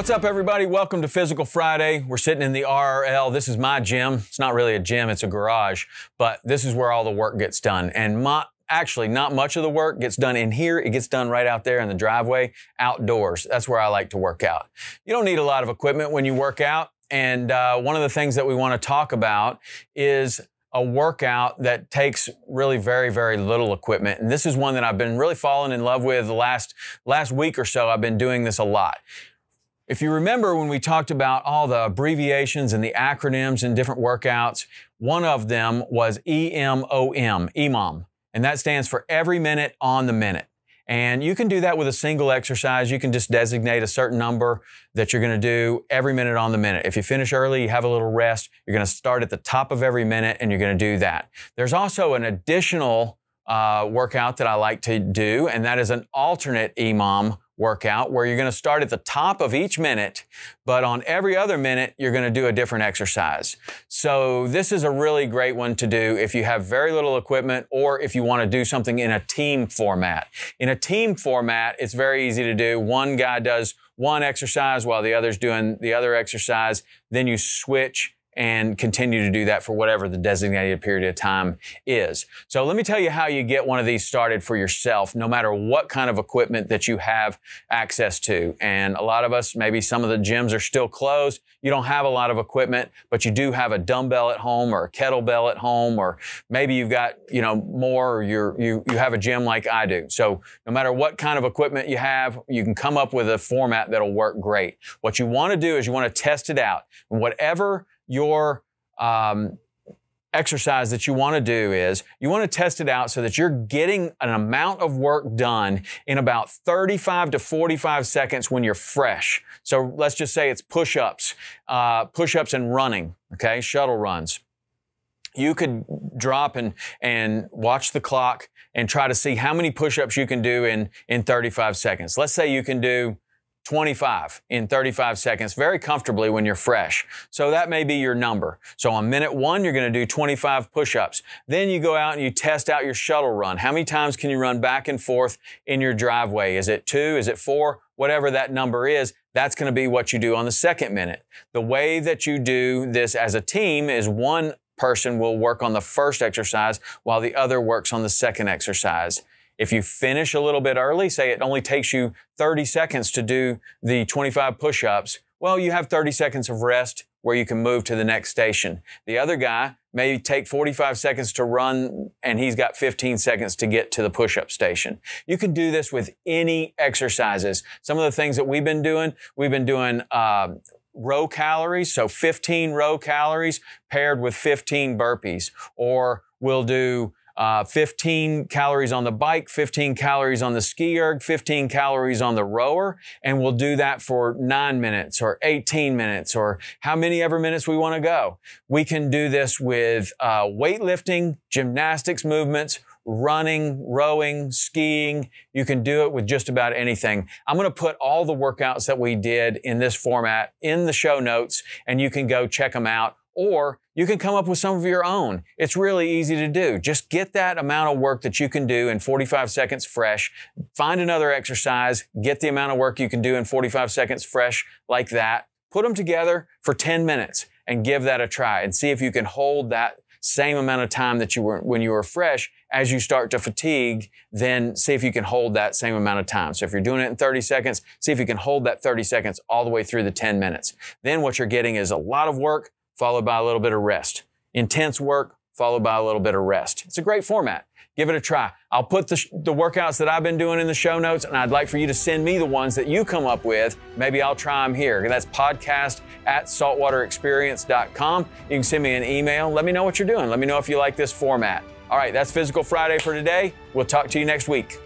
What's up, everybody? Welcome to Physical Friday. We're sitting in the RRL. This is my gym. It's not really a gym, it's a garage, but this is where all the work gets done. And my, actually, not much of the work gets done in here. It gets done right out there in the driveway, outdoors. That's where I like to work out. You don't need a lot of equipment when you work out. And uh, one of the things that we want to talk about is a workout that takes really very very little equipment and this is one that I've been really falling in love with the last last week or so I've been doing this a lot if you remember when we talked about all the abbreviations and the acronyms in different workouts, one of them was EMOM, EMOM, and that stands for every minute on the minute. And you can do that with a single exercise. You can just designate a certain number that you're going to do every minute on the minute. If you finish early, you have a little rest. You're going to start at the top of every minute and you're going to do that. There's also an additional uh, workout that I like to do, and that is an alternate EMOM workout where you're going to start at the top of each minute, but on every other minute, you're going to do a different exercise. So this is a really great one to do if you have very little equipment or if you want to do something in a team format. In a team format, it's very easy to do. One guy does one exercise while the other's doing the other exercise. Then you switch and continue to do that for whatever the designated period of time is. So let me tell you how you get one of these started for yourself, no matter what kind of equipment that you have access to. And a lot of us, maybe some of the gyms are still closed. You don't have a lot of equipment, but you do have a dumbbell at home or a kettlebell at home, or maybe you've got, you know, more, or you're, you, you have a gym like I do. So no matter what kind of equipment you have, you can come up with a format that'll work great. What you want to do is you want to test it out. And whatever your um, exercise that you want to do is you want to test it out so that you're getting an amount of work done in about 35 to 45 seconds when you're fresh. So let's just say it's push-ups, uh, push-ups and running, okay, shuttle runs. You could drop and, and watch the clock and try to see how many push-ups you can do in, in 35 seconds. Let's say you can do 25 in 35 seconds very comfortably when you're fresh. So that may be your number. So on minute one, you're going to do 25 push-ups. Then you go out and you test out your shuttle run. How many times can you run back and forth in your driveway? Is it two? Is it four? Whatever that number is, that's going to be what you do on the second minute. The way that you do this as a team is one person will work on the first exercise while the other works on the second exercise. If you finish a little bit early, say it only takes you 30 seconds to do the 25 push-ups, well, you have 30 seconds of rest where you can move to the next station. The other guy may take 45 seconds to run and he's got 15 seconds to get to the push-up station. You can do this with any exercises. Some of the things that we've been doing, we've been doing uh, row calories, so 15 row calories paired with 15 burpees, or we'll do uh, 15 calories on the bike, 15 calories on the ski erg, 15 calories on the rower, and we'll do that for nine minutes or 18 minutes or how many ever minutes we want to go. We can do this with uh, weightlifting, gymnastics movements, running, rowing, skiing. You can do it with just about anything. I'm going to put all the workouts that we did in this format in the show notes and you can go check them out or you can come up with some of your own. It's really easy to do. Just get that amount of work that you can do in 45 seconds fresh. Find another exercise, get the amount of work you can do in 45 seconds fresh like that. Put them together for 10 minutes and give that a try and see if you can hold that same amount of time that you were when you were fresh as you start to fatigue then see if you can hold that same amount of time so if you're doing it in 30 seconds see if you can hold that 30 seconds all the way through the 10 minutes then what you're getting is a lot of work followed by a little bit of rest. Intense work, followed by a little bit of rest. It's a great format. Give it a try. I'll put the, the workouts that I've been doing in the show notes, and I'd like for you to send me the ones that you come up with. Maybe I'll try them here. That's podcast at saltwaterexperience.com. You can send me an email. Let me know what you're doing. Let me know if you like this format. All right, that's Physical Friday for today. We'll talk to you next week.